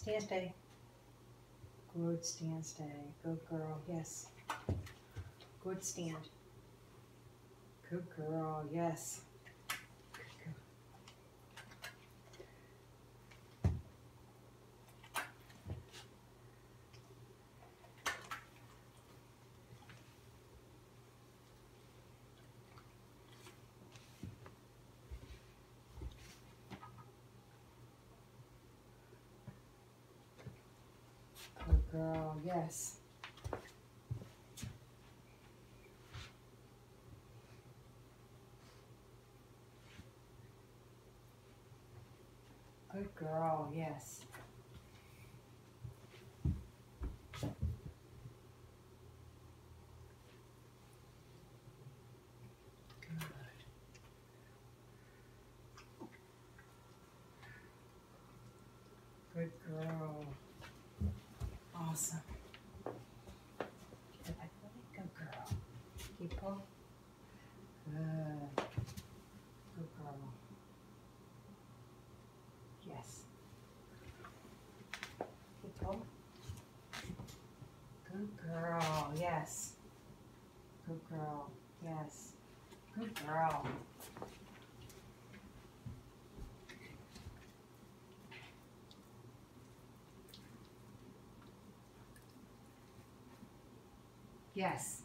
Stand stay. Good stand stay. Good girl. Yes. Good stand. Good girl. Yes. Oh, girl. Yes. Good girl. Yes. Good. Good girl. Awesome. Get it back good girl. Keep pull. Good. Good girl. Yes. Keep pull. Good girl. Yes. Good girl. Yes. Good girl. Yes.